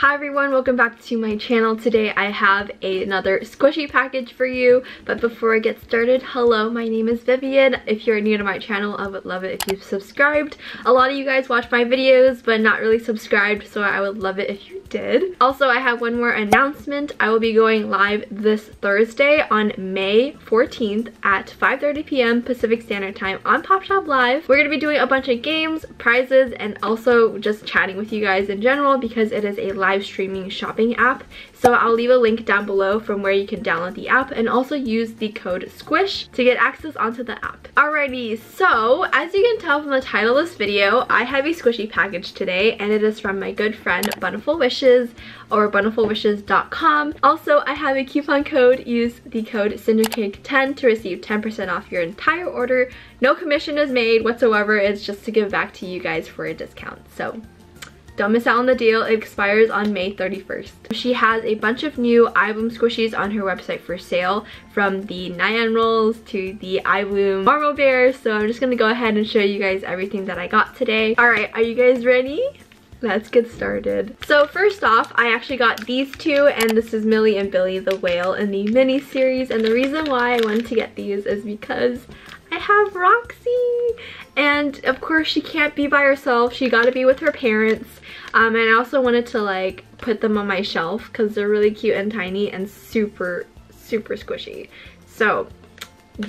Hi everyone, welcome back to my channel. Today I have a, another squishy package for you. But before I get started, hello, my name is Vivian. If you're new to my channel, I would love it if you've subscribed. A lot of you guys watch my videos, but not really subscribed, so I would love it if you did. Also, I have one more announcement. I will be going live this Thursday on May 14th at 5.30 p.m. Pacific Standard Time on Popshop Live. We're going to be doing a bunch of games, prizes, and also just chatting with you guys in general because it is a live live streaming shopping app. So I'll leave a link down below from where you can download the app and also use the code SQUISH to get access onto the app. Alrighty, so as you can tell from the title of this video, I have a squishy package today and it is from my good friend Bunniful Wishes or bunnifulwishes.com. Also, I have a coupon code. Use the code Cyndercake10 to receive 10% off your entire order. No commission is made whatsoever. It's just to give back to you guys for a discount. So don't miss out on the deal. It expires on May 31st. She has a bunch of new iBloom squishies on her website for sale from the Nyan rolls to the iBloom Marmo Bears. So I'm just going to go ahead and show you guys everything that I got today. Alright, are you guys ready? Let's get started. So first off, I actually got these two and this is Millie and Billy the Whale in the mini series and the reason why I wanted to get these is because I have Roxy and of course she can't be by herself. She got to be with her parents um, and I also wanted to like put them on my shelf because they're really cute and tiny and super, super squishy. So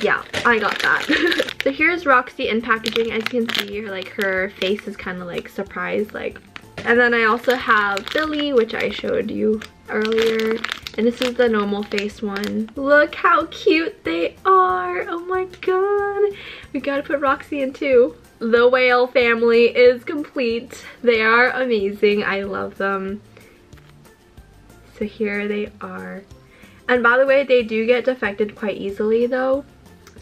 yeah, I got that. so here's Roxy in packaging. As you can see, her, like her face is kind of like surprised, like. And then I also have Billy, which I showed you earlier. And this is the normal face one. Look how cute they are. Oh my god. We gotta put Roxy in too the whale family is complete. They are amazing. I love them. So here they are. And by the way, they do get defected quite easily though.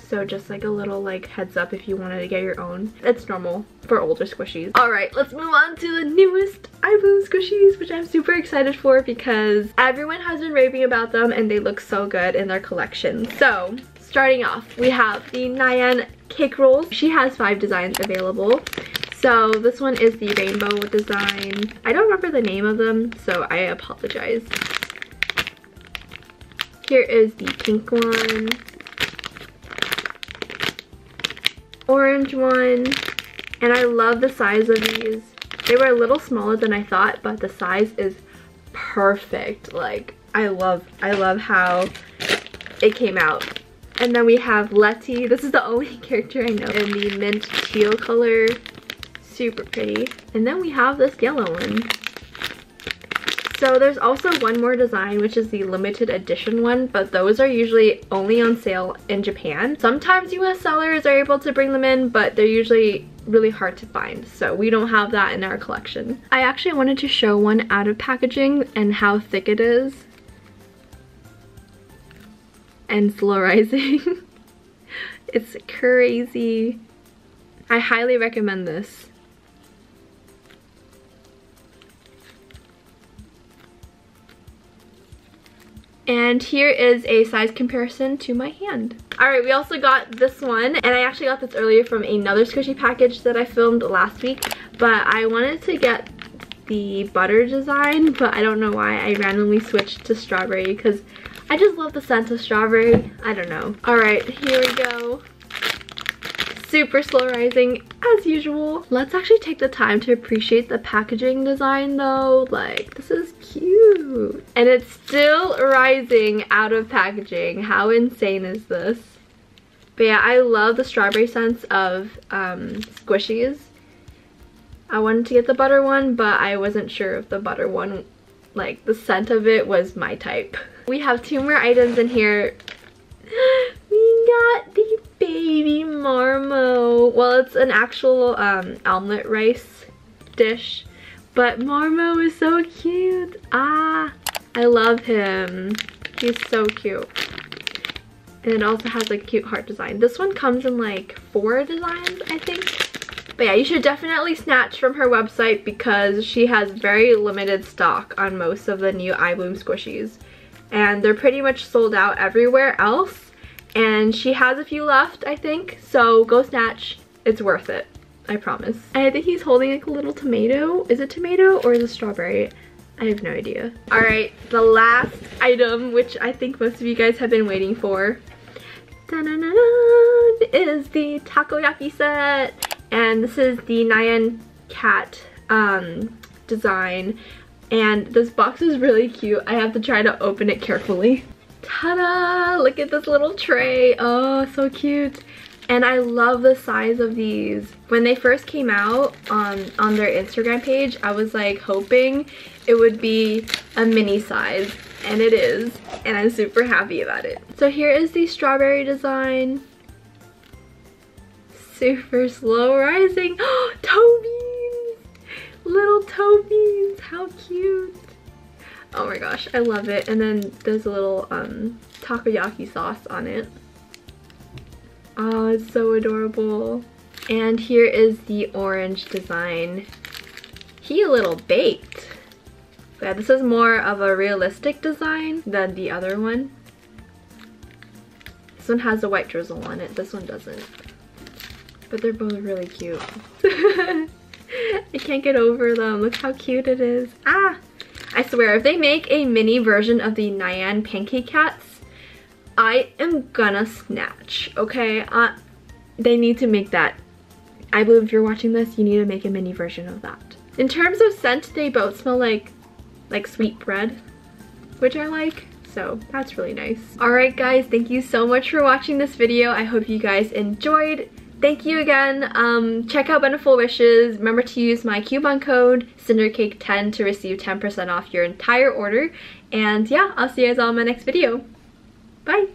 So just like a little like heads up if you wanted to get your own. It's normal for older squishies. Alright, let's move on to the newest iBloom squishies, which I'm super excited for because everyone has been raving about them and they look so good in their collection. So starting off, we have the Nyan cake rolls. She has five designs available. So this one is the rainbow design. I don't remember the name of them, so I apologize. Here is the pink one. Orange one. And I love the size of these. They were a little smaller than I thought, but the size is perfect. Like, I love, I love how it came out. And then we have Letty. This is the only character I know in the mint teal color. Super pretty. And then we have this yellow one. So there's also one more design, which is the limited edition one, but those are usually only on sale in Japan. Sometimes US sellers are able to bring them in, but they're usually really hard to find, so we don't have that in our collection. I actually wanted to show one out of packaging and how thick it is and slow rising. it's crazy. I highly recommend this. And here is a size comparison to my hand. Alright, we also got this one, and I actually got this earlier from another squishy package that I filmed last week, but I wanted to get the butter design, but I don't know why I randomly switched to strawberry because I just love the scent of strawberry. I don't know. Alright, here we go. Super slow rising as usual. Let's actually take the time to appreciate the packaging design though. Like, this is cute. And it's still rising out of packaging. How insane is this? But yeah, I love the strawberry scents of um, squishies. I wanted to get the butter one, but I wasn't sure if the butter one, like the scent of it was my type. We have two more items in here. we got the baby marmo. Well, it's an actual um, omelet rice dish, but marmo is so cute. Ah, I love him. He's so cute. And it also has like a cute heart design. This one comes in like four designs, I think. But yeah, you should definitely snatch from her website because she has very limited stock on most of the new iBloom squishies and they're pretty much sold out everywhere else and she has a few left I think so go snatch it's worth it I promise and I think he's holding like a little tomato is it tomato or is it strawberry I have no idea. All right, the last item, which I think most of you guys have been waiting for, is the takoyaki set. And this is the Nyan cat um, design. And this box is really cute. I have to try to open it carefully. Ta-da! Look at this little tray. Oh, so cute. And I love the size of these. When they first came out on, on their Instagram page, I was like hoping it would be a mini size. And it is. And I'm super happy about it. So here is the strawberry design. Super slow rising. toe beans! Little toe beans! How cute! Oh my gosh, I love it. And then there's a little um, takoyaki sauce on it. Oh, it's so adorable. And here is the orange design. He a little baked. Yeah, this is more of a realistic design than the other one. This one has a white drizzle on it. This one doesn't. But they're both really cute. I can't get over them. Look how cute it is. Ah! I swear, if they make a mini version of the Nyan Pancake Cats, I am gonna snatch, okay? Uh, they need to make that. I believe if you're watching this, you need to make a mini version of that. In terms of scent, they both smell like, like sweet bread, which I like. So that's really nice. Alright guys, thank you so much for watching this video. I hope you guys enjoyed. Thank you again. Um, check out Bunniful Wishes. Remember to use my coupon code Cyndercake10 to receive 10% off your entire order. And yeah, I'll see you guys all in my next video. Bye!